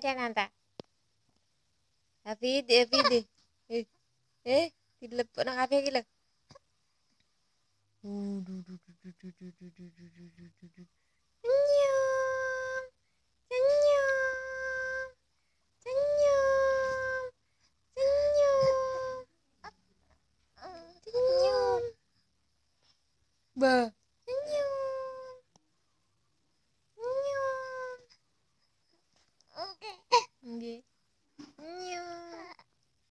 Nanta. David, David. Eh, eh, tidak nang kafe iki. Senyum. Senyum. Senyum. Senyum. Senyum. Bah.